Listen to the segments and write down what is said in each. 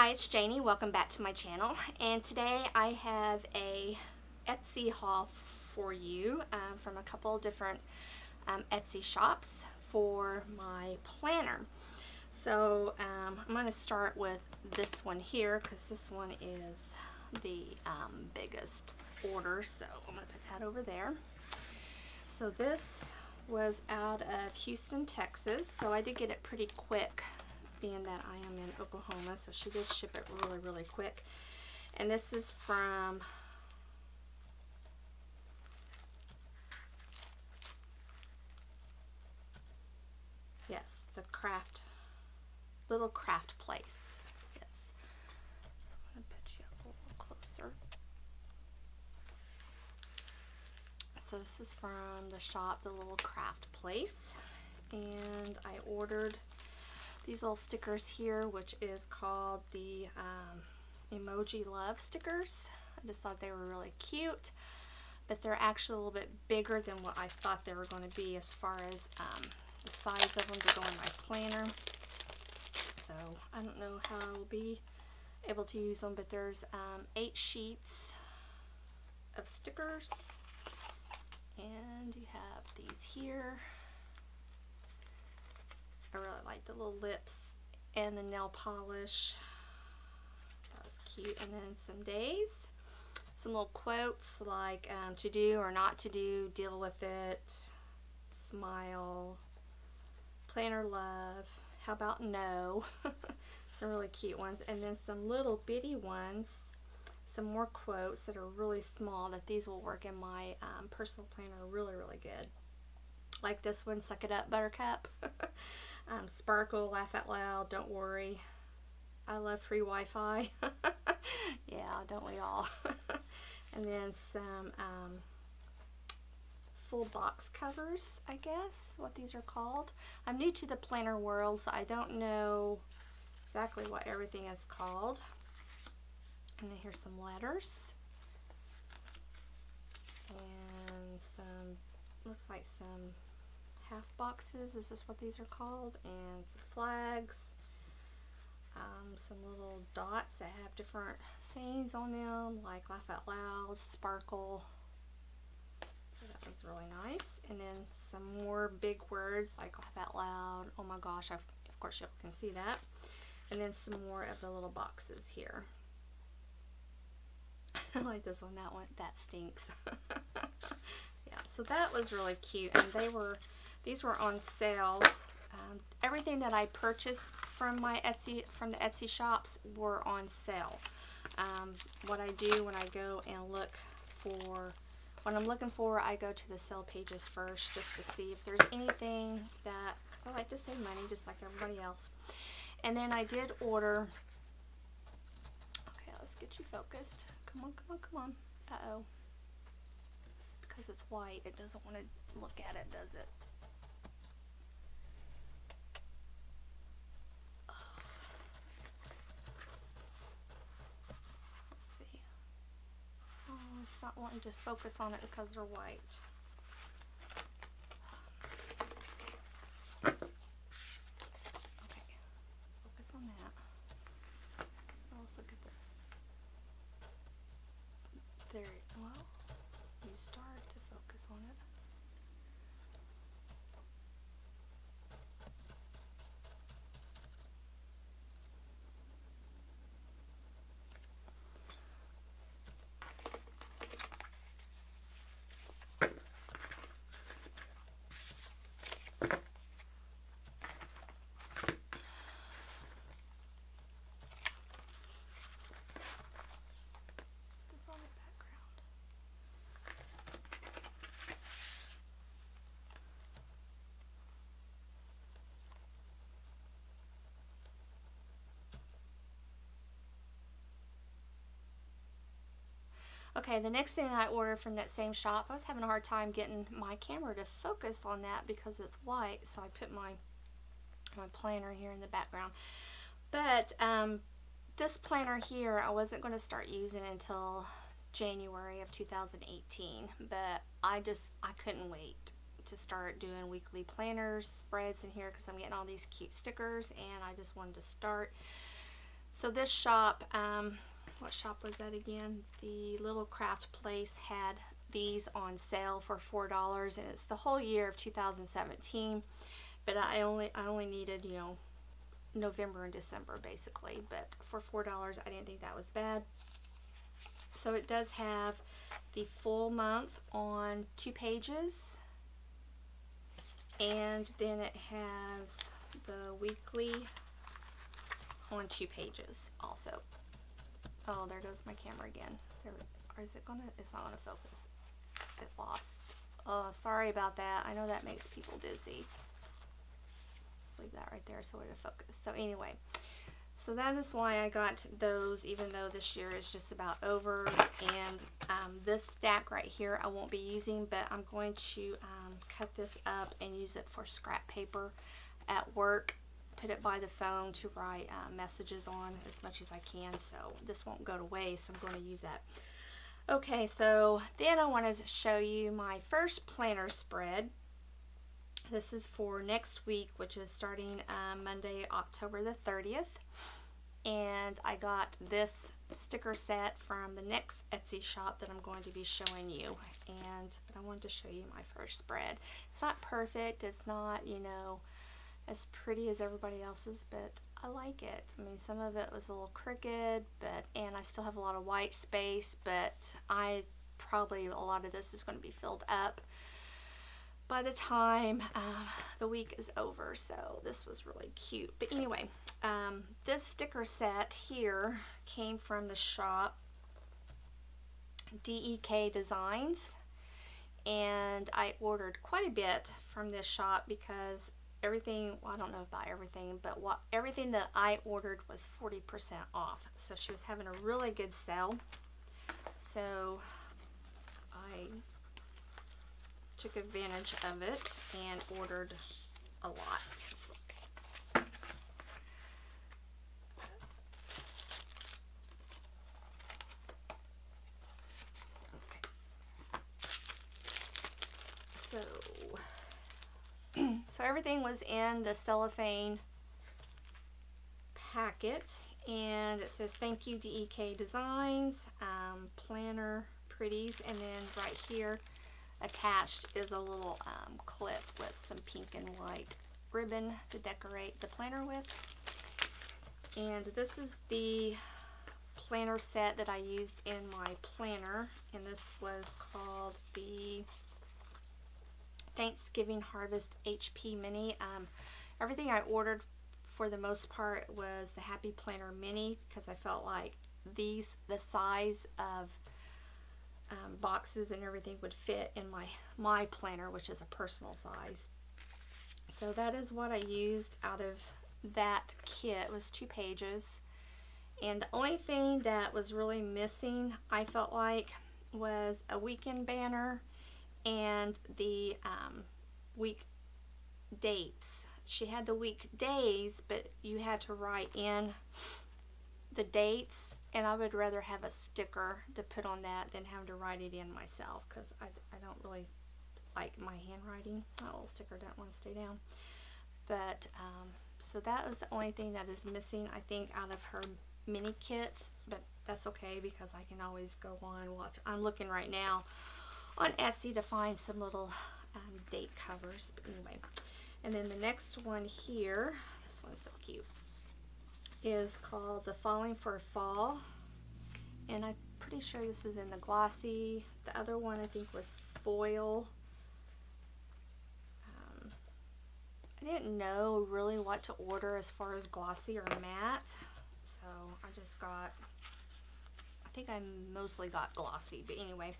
Hi, it's Jannie. Welcome back to my channel. And today I have a Etsy haul for you um, from a couple different um, Etsy shops for my planner. So um, I'm going to start with this one here because this one is the um, biggest order. So I'm going to put that over there. So this was out of Houston, Texas. So I did get it pretty quick being that I am in Oklahoma. So she did ship it really, really quick. And this is from Yes, the craft, little craft place. Yes. So I'm going to put you a little closer. So this is from the shop, the little craft place. And I ordered these little stickers here, which is called the um, Emoji Love stickers. I just thought they were really cute, but they're actually a little bit bigger than what I thought they were going to be as far as um, the size of them to go in my planner. So I don't know how I'll be able to use them, but there's um, eight sheets of stickers. And you have these here. I really like the little lips and the nail polish. That was cute. And then some days. Some little quotes like um, to do or not to do, deal with it, smile, planner love, how about no, some really cute ones, and then some little bitty ones, some more quotes that are really small that these will work in my um, personal planner really, really good. Like this one, Suck It Up Buttercup. um, sparkle, laugh out loud, don't worry. I love free Wi-Fi. yeah, don't we all? and then some um, full box covers, I guess, what these are called. I'm new to the planner world, so I don't know exactly what everything is called. And then here's some letters. And some, looks like some half boxes. This is this what these are called? And some flags. Um, some little dots that have different sayings on them, like laugh out loud, sparkle, So that was really nice. And then some more big words like laugh out loud. Oh my gosh, I've, of course you can see that. And then some more of the little boxes here. I like this one, that one, that stinks. yeah, so that was really cute. And they were, these were on sale. Um, everything that I purchased from my Etsy, from the Etsy shops were on sale. Um, what I do when I go and look for what I'm looking for, I go to the sale pages first just to see if there's anything that, because I like to save money just like everybody else. And then I did order, okay, let's get you focused. Come on, come on, come on. Uh-oh. Because it's white, it doesn't want to look at it, does it? it's not wanting to focus on it because they're white. Okay, focus on that. let's look at this. There, well, you start to focus on it. Okay, the next thing I ordered from that same shop, I was having a hard time getting my camera to focus on that because it's white, so I put my my planner here in the background. But um, this planner here, I wasn't going to start using until January of 2018, but I just, I couldn't wait to start doing weekly planners, spreads in here because I'm getting all these cute stickers and I just wanted to start. So this shop, um, what shop was that again? The Little Craft Place had these on sale for $4 and it's the whole year of 2017 but I only I only needed you know November and December basically but for four dollars I didn't think that was bad so it does have the full month on two pages and then it has the weekly on two pages also oh there goes my camera again there, or is it gonna it's not gonna focus it lost oh sorry about that I know that makes people dizzy Let's leave that right there so it'll focus. So anyway, so that is why I got those even though this year is just about over. And um, this stack right here I won't be using, but I'm going to um, cut this up and use it for scrap paper at work. Put it by the phone to write uh, messages on as much as I can. So this won't go to waste. So I'm going to use that. Okay, so then I wanted to show you my first planner spread. This is for next week, which is starting um, Monday, October the 30th. And I got this sticker set from the next Etsy shop that I'm going to be showing you. And but I wanted to show you my first spread. It's not perfect. It's not, you know, as pretty as everybody else's, but I like it. I mean, some of it was a little crooked, but and I still have a lot of white space, but I probably a lot of this is going to be filled up by the time uh, the week is over. So this was really cute. But anyway, um, this sticker set here came from the shop DEK Designs. And I ordered quite a bit from this shop because everything, well, I don't know about everything, but what everything that I ordered was 40% off. So she was having a really good sale. So I took advantage of it and ordered a lot. Okay so, so everything was in the cellophane packet and it says thank you DEK Designs, um, planner pretties, and then right here attached is a little um, clip with some pink and white ribbon to decorate the planner with. And this is the planner set that I used in my planner. And this was called the Thanksgiving Harvest HP Mini. Um, everything I ordered for the most part was the Happy Planner Mini because I felt like these, the size of um, boxes and everything would fit in my my planner which is a personal size. So that is what I used out of that kit. It was two pages. And the only thing that was really missing I felt like was a weekend banner and the um, week dates she had the week days but you had to write in the dates and I would rather have a sticker to put on that than have to write it in myself because I, I don't really like my handwriting. That little sticker doesn't want to stay down. But, um, so that was the only thing that is missing, I think, out of her mini kits. But that's okay because I can always go on watch. I'm looking right now on Etsy to find some little um, date covers. But anyway. And then the next one here, this one's so cute is called The Falling for Fall. And I'm pretty sure this is in the glossy. The other one I think was foil. Um, I didn't know really what to order as far as glossy or matte. So I just got, I think I mostly got glossy. But anyway,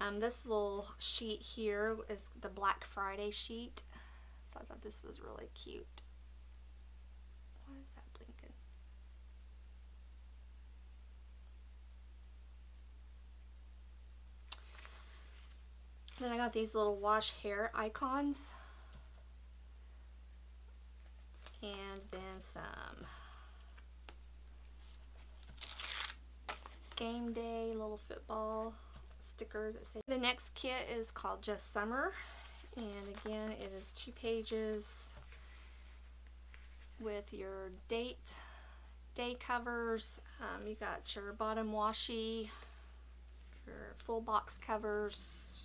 um, this little sheet here is the Black Friday sheet. So I thought this was really cute. Then I got these little wash hair icons. And then some game day little football stickers that say the next kit is called just summer and again it is two pages with your date day covers. Um, you got your bottom washi, your full box covers,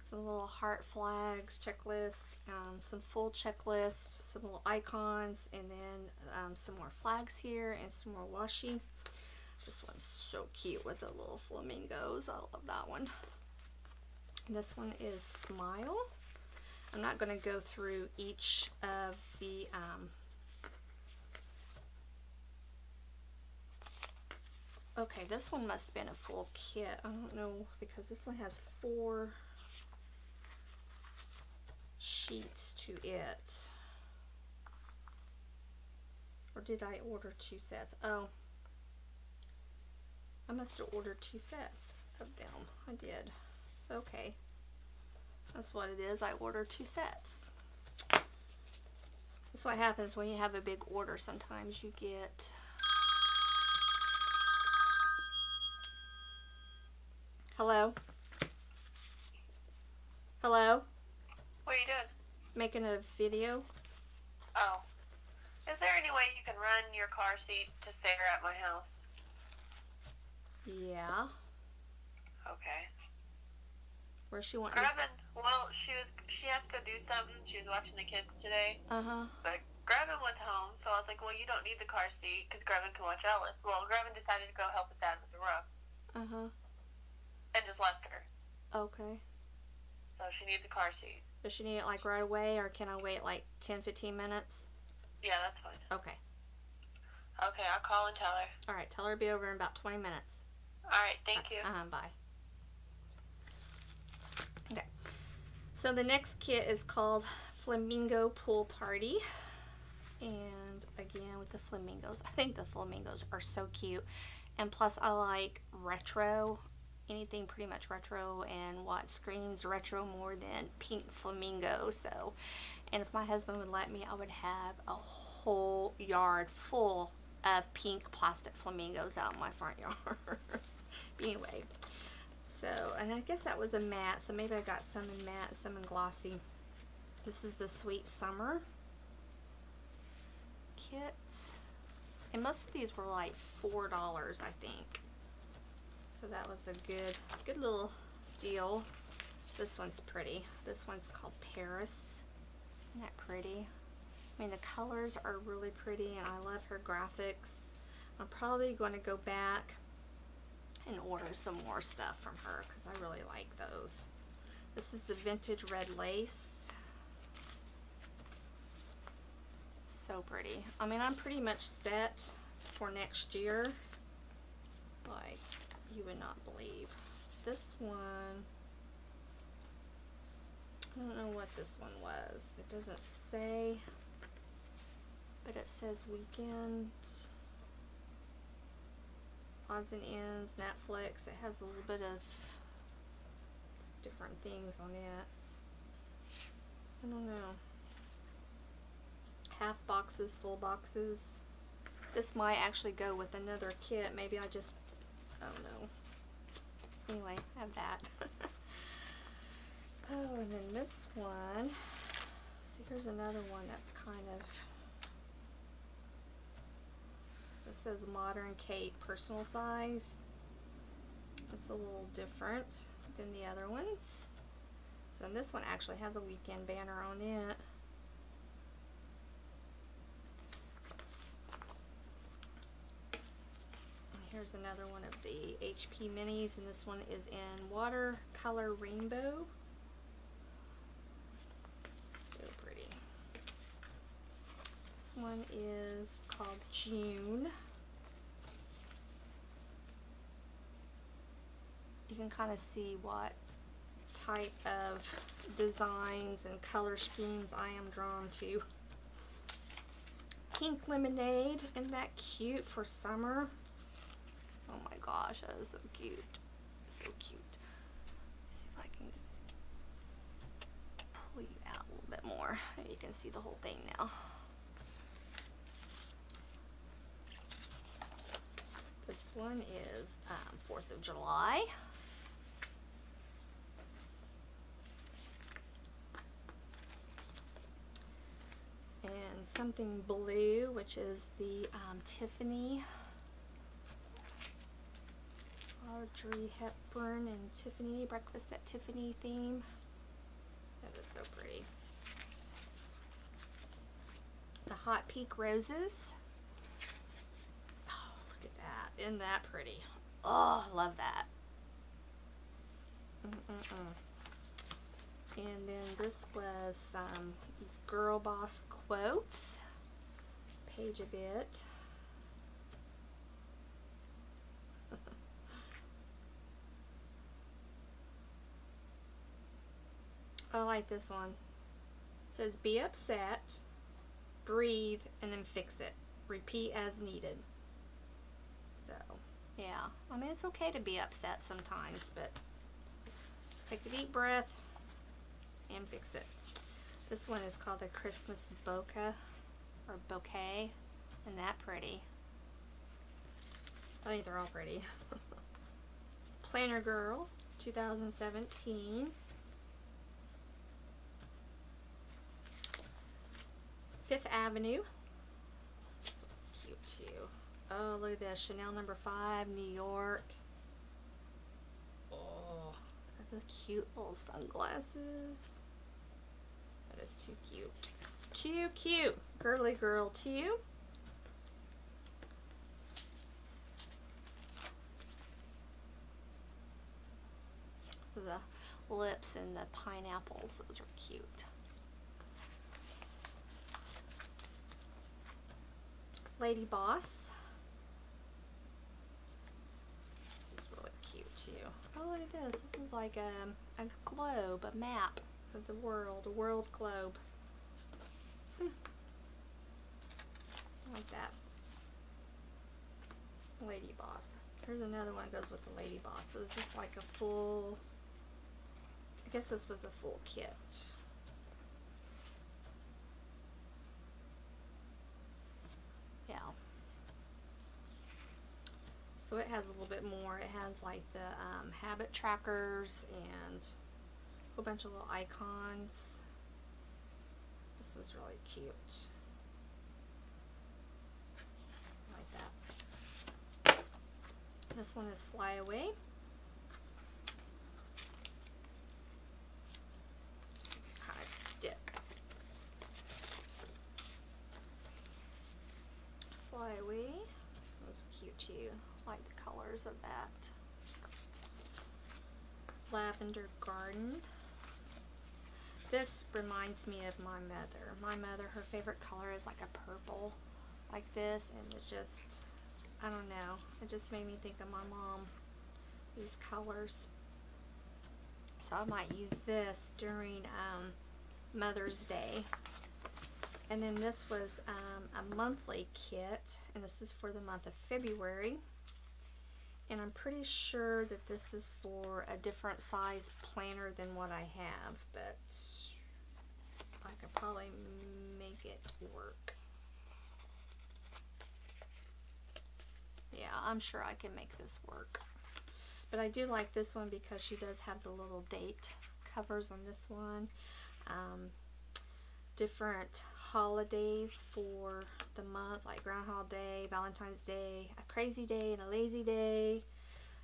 some little heart flags, checklist, um, some full checklist, some little icons, and then um, some more flags here and some more washi. This one's so cute with the little flamingos. I love that one. This one is Smile. I'm not going to go through each of the um, Okay, this one must have been a full kit. I don't know because this one has four sheets to it. Or did I order two sets? Oh. I must have ordered two sets of them. I did. Okay. That's what it is. I ordered two sets. That's what happens when you have a big order. Sometimes you get Hello? Hello? What are you doing? Making a video? Oh. Is there any way you can run your car seat to Sarah at my house? Yeah. Okay. Where she want you? Graven, well, she was she has to go do something. She was watching the kids today, Uh-huh. but Graven went home, so I was like, well, you don't need the car seat because Graven can watch Ellis. Well, Graven decided to go help his dad with the roof Uh-huh. and just left her. Okay. So she needs a car seat. Does she need it like right away or can I wait like 10, 15 minutes? Yeah, that's fine. Okay. Okay, I'll call and tell her. All right. Tell her to be over in about 20 minutes. All right, thank you. Uh-huh. Bye. Okay. So the next kit is called Flamingo Pool Party. And again with the flamingos. I think the flamingos are so cute. And plus I like retro. Anything pretty much retro and what screams retro more than pink flamingo. So, and if my husband would let me, I would have a whole yard full of pink plastic flamingos out in my front yard. Anyway, so, and I guess that was a matte, so maybe I got some in matte, some in glossy. This is the Sweet Summer kits. And most of these were like $4, I think. So that was a good, good little deal. This one's pretty. This one's called Paris. Isn't that pretty? I mean, the colors are really pretty, and I love her graphics. I'm probably going to go back and order some more stuff from her because I really like those. This is the vintage red lace. So pretty. I mean, I'm pretty much set for next year. Like, you would not believe. This one, I don't know what this one was. It doesn't say, but it says weekend odds and ends, Netflix. It has a little bit of different things on it. I don't know. Half boxes, full boxes. This might actually go with another kit. Maybe I just, I don't know. Anyway, I have that. oh, and then this one. See, here's another one that's kind of this says Modern Cake personal size. It's a little different than the other ones. So this one actually has a weekend banner on it. Here's another one of the HP minis, and this one is in watercolor rainbow. So pretty. This one is called June. You can kind of see what type of designs and color schemes I am drawn to. Pink lemonade, isn't that cute for summer? Oh my gosh, that is so cute. So cute. Let's see if I can pull you out a little bit more. You can see the whole thing now. This one is um, 4th of July. And something blue, which is the um, Tiffany Audrey Hepburn and Tiffany Breakfast at Tiffany theme. That is so pretty. The Hot Peak Roses. Oh, look at that. Isn't that pretty? Oh, love that. Mm-mm-mm. And then this was some Girl Boss quotes. Page of it. I like this one. It says be upset, breathe, and then fix it. Repeat as needed. So, yeah. I mean, it's okay to be upset sometimes, but just take a deep breath and fix it. This one is called the Christmas Bokeh or Bouquet. Isn't that pretty? I think they're all pretty. Planner Girl 2017. Fifth Avenue. This one's cute too. Oh, look at this. Chanel number five, New York. Oh, look at the cute little sunglasses. That is too cute. Too cute. Girly girl too. The lips and the pineapples, those are cute. Lady Boss. This is really cute too. Oh, look at this. This is like a, a globe, a map of the world, a world globe. Hmm. Like that. Lady Boss. Here's another one that goes with the Lady Boss. So this is like a full, I guess this was a full kit. Yeah. So it has a little bit more. It has like the um, habit trackers and a whole bunch of little icons. This is really cute. Like that. This one is Fly Away. Kind of stick. Fly Away. That's cute too. like of that. Lavender Garden. This reminds me of my mother. My mother, her favorite color is like a purple like this and it just, I don't know, it just made me think of my mom, these colors. So I might use this during um, Mother's Day. And then this was um, a monthly kit, and this is for the month of February. And I'm pretty sure that this is for a different size planner than what I have, but I could probably make it work. Yeah, I'm sure I can make this work. But I do like this one because she does have the little date covers on this one. Um, different holidays for the month, like Groundhog Day, Valentine's Day, a crazy day, and a lazy day.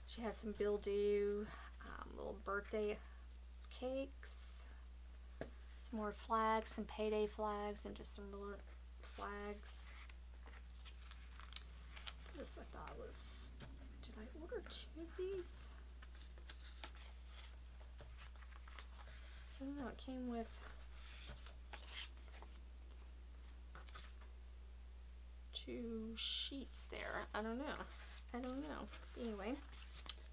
She has some Bill Due, um, little birthday cakes, some more flags, some payday flags, and just some little flags. This I thought was, did I order two of these? I don't know, it came with two sheets there. I don't know. I don't know. Anyway,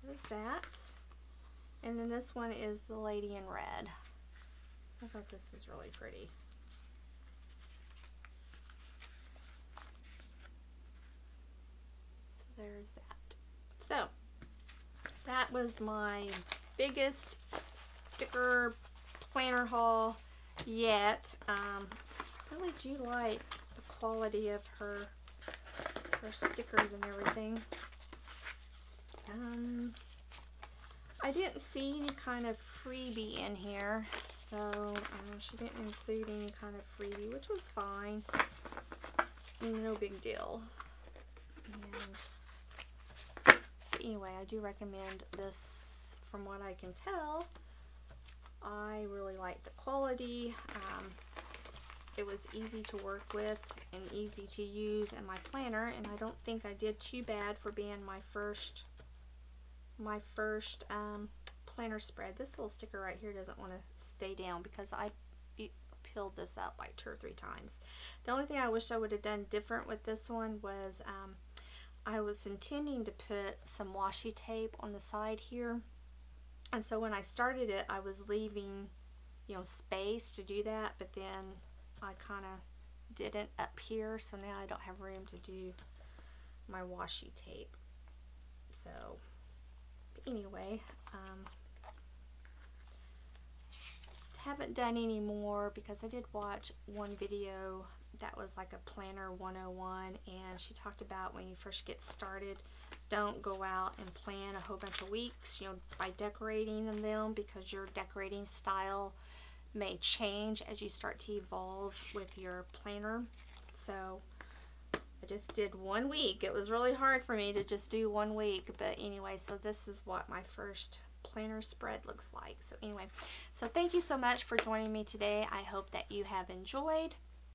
there's that. And then this one is the lady in red. I thought this was really pretty. So there's that. So, that was my biggest sticker planner haul yet. Um, I really do like the quality of her stickers and everything. Um, I didn't see any kind of freebie in here, so um, she didn't include any kind of freebie, which was fine. So no big deal. And anyway, I do recommend this from what I can tell. I really like the quality. Um, it was easy to work with and easy to use in my planner and I don't think I did too bad for being my first my first um, planner spread. This little sticker right here doesn't want to stay down because I peeled this up like two or three times. The only thing I wish I would have done different with this one was um, I was intending to put some washi tape on the side here and so when I started it I was leaving you know space to do that but then I kind of didn't up here so now I don't have room to do my washi tape. So anyway um, haven't done any more because I did watch one video that was like a planner 101 and she talked about when you first get started don't go out and plan a whole bunch of weeks you know by decorating them because your decorating style may change as you start to evolve with your planner. So I just did one week. It was really hard for me to just do one week but anyway so this is what my first planner spread looks like. So anyway so thank you so much for joining me today. I hope that you have enjoyed